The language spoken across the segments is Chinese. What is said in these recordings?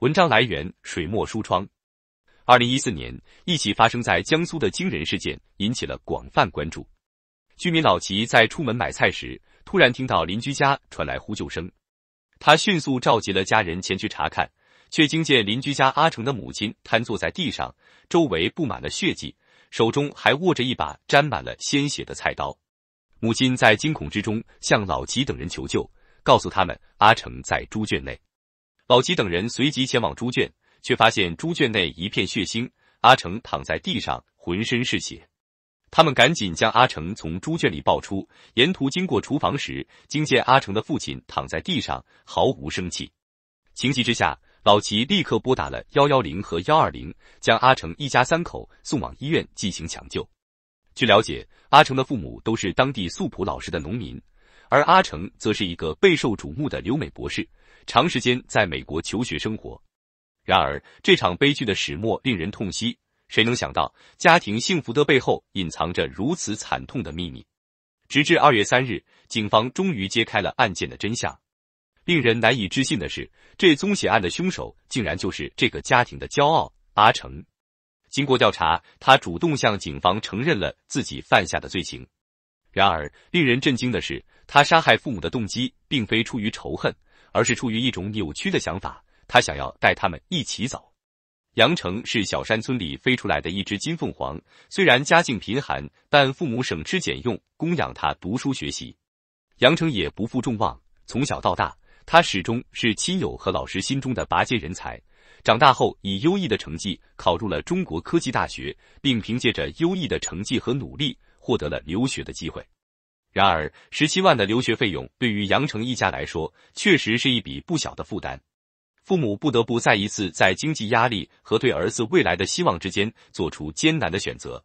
文章来源：水墨书窗。二零一四年，一起发生在江苏的惊人事件引起了广泛关注。居民老齐在出门买菜时，突然听到邻居家传来呼救声，他迅速召集了家人前去查看，却惊见邻居家阿成的母亲瘫坐在地上，周围布满了血迹，手中还握着一把沾满了鲜血的菜刀。母亲在惊恐之中向老齐等人求救，告诉他们阿成在猪圈内。老齐等人随即前往猪圈，却发现猪圈内一片血腥，阿成躺在地上，浑身是血。他们赶紧将阿成从猪圈里抱出，沿途经过厨房时，惊见阿成的父亲躺在地上，毫无生气。情急之下，老齐立刻拨打了幺幺零和幺二零，将阿成一家三口送往医院进行抢救。据了解，阿成的父母都是当地素朴老实的农民，而阿成则是一个备受瞩目的留美博士。长时间在美国求学生活，然而这场悲剧的始末令人痛惜。谁能想到家庭幸福的背后隐藏着如此惨痛的秘密？直至二月三日，警方终于揭开了案件的真相。令人难以置信的是，这宗血案的凶手竟然就是这个家庭的骄傲阿成。经过调查，他主动向警方承认了自己犯下的罪行。然而，令人震惊的是，他杀害父母的动机并非出于仇恨。而是出于一种扭曲的想法，他想要带他们一起走。杨成是小山村里飞出来的一只金凤凰，虽然家境贫寒，但父母省吃俭用供养他读书学习。杨成也不负众望，从小到大，他始终是亲友和老师心中的拔尖人才。长大后，以优异的成绩考入了中国科技大学，并凭借着优异的成绩和努力，获得了留学的机会。然而，十七万的留学费用对于杨成一家来说，确实是一笔不小的负担。父母不得不再一次在经济压力和对儿子未来的希望之间做出艰难的选择。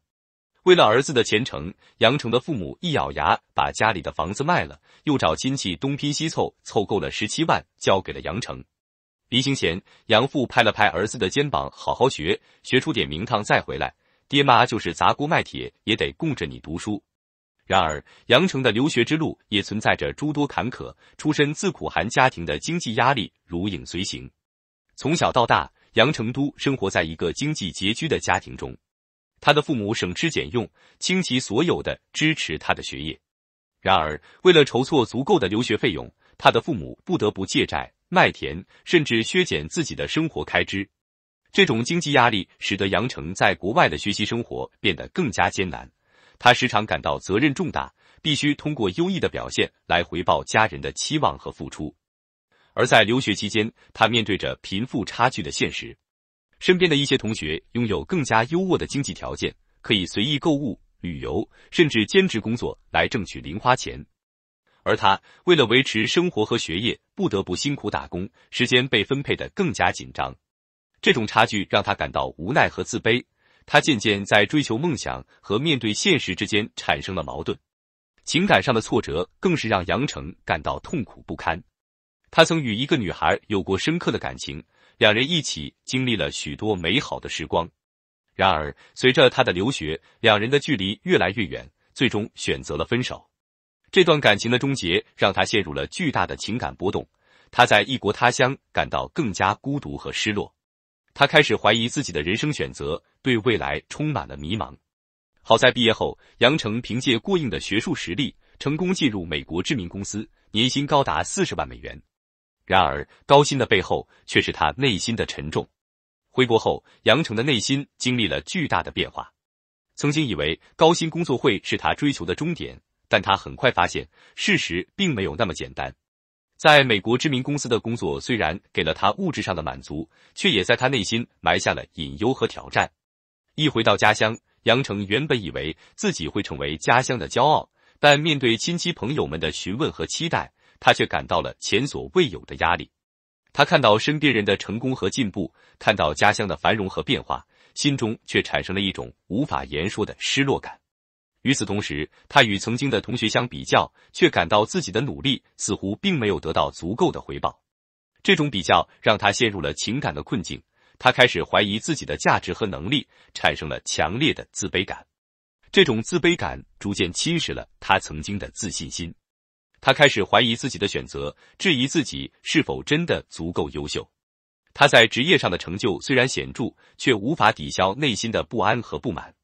为了儿子的前程，杨成的父母一咬牙把家里的房子卖了，又找亲戚东拼西凑，凑够了十七万，交给了杨成。临行前，杨父拍了拍儿子的肩膀：“好好学，学出点名堂再回来。爹妈就是砸锅卖铁，也得供着你读书。”然而，杨成的留学之路也存在着诸多坎坷。出身自苦寒家庭的经济压力如影随形。从小到大，杨成都生活在一个经济拮据的家庭中。他的父母省吃俭用，倾其所有的支持他的学业。然而，为了筹措足够的留学费用，他的父母不得不借债、卖田，甚至削减自己的生活开支。这种经济压力使得杨成在国外的学习生活变得更加艰难。他时常感到责任重大，必须通过优异的表现来回报家人的期望和付出。而在留学期间，他面对着贫富差距的现实。身边的一些同学拥有更加优渥的经济条件，可以随意购物、旅游，甚至兼职工作来挣取零花钱。而他为了维持生活和学业，不得不辛苦打工，时间被分配的更加紧张。这种差距让他感到无奈和自卑。他渐渐在追求梦想和面对现实之间产生了矛盾，情感上的挫折更是让杨成感到痛苦不堪。他曾与一个女孩有过深刻的感情，两人一起经历了许多美好的时光。然而，随着他的留学，两人的距离越来越远，最终选择了分手。这段感情的终结让他陷入了巨大的情感波动，他在异国他乡感到更加孤独和失落。他开始怀疑自己的人生选择，对未来充满了迷茫。好在毕业后，杨成凭借过硬的学术实力，成功进入美国知名公司，年薪高达四十万美元。然而，高薪的背后却是他内心的沉重。回国后，杨成的内心经历了巨大的变化。曾经以为高薪工作会是他追求的终点，但他很快发现，事实并没有那么简单。在美国知名公司的工作虽然给了他物质上的满足，却也在他内心埋下了隐忧和挑战。一回到家乡，杨成原本以为自己会成为家乡的骄傲，但面对亲戚朋友们的询问和期待，他却感到了前所未有的压力。他看到身边人的成功和进步，看到家乡的繁荣和变化，心中却产生了一种无法言说的失落感。与此同时，他与曾经的同学相比较，却感到自己的努力似乎并没有得到足够的回报。这种比较让他陷入了情感的困境，他开始怀疑自己的价值和能力，产生了强烈的自卑感。这种自卑感逐渐侵蚀了他曾经的自信心，他开始怀疑自己的选择，质疑自己是否真的足够优秀。他在职业上的成就虽然显著，却无法抵消内心的不安和不满。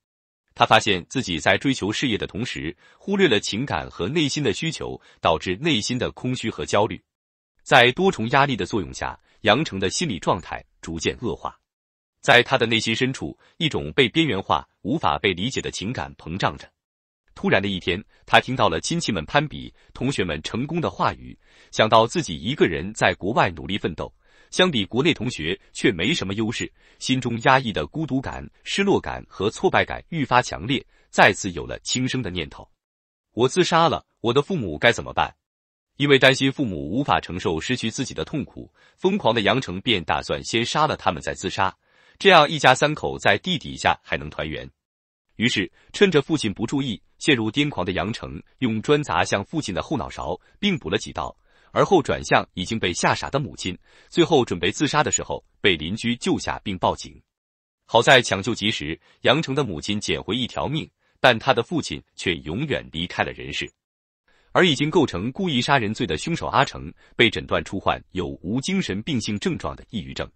他发现自己在追求事业的同时，忽略了情感和内心的需求，导致内心的空虚和焦虑。在多重压力的作用下，杨成的心理状态逐渐恶化。在他的内心深处，一种被边缘化、无法被理解的情感膨胀着。突然的一天，他听到了亲戚们攀比、同学们成功的话语，想到自己一个人在国外努力奋斗。相比国内同学却没什么优势，心中压抑的孤独感、失落感和挫败感愈发强烈，再次有了轻生的念头。我自杀了，我的父母该怎么办？因为担心父母无法承受失去自己的痛苦，疯狂的杨成便打算先杀了他们再自杀，这样一家三口在地底下还能团圆。于是，趁着父亲不注意，陷入癫狂的杨成用砖砸向父亲的后脑勺，并补了几刀。而后转向已经被吓傻的母亲，最后准备自杀的时候被邻居救下并报警。好在抢救及时，杨成的母亲捡回一条命，但他的父亲却永远离开了人世。而已经构成故意杀人罪的凶手阿成，被诊断出患有无精神病性症状的抑郁症。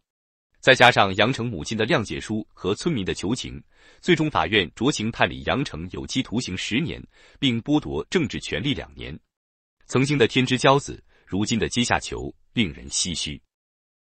再加上杨成母亲的谅解书和村民的求情，最终法院酌情判李杨成有期徒刑十年，并剥夺政治权利两年。曾经的天之骄子。如今的阶下囚令人唏嘘。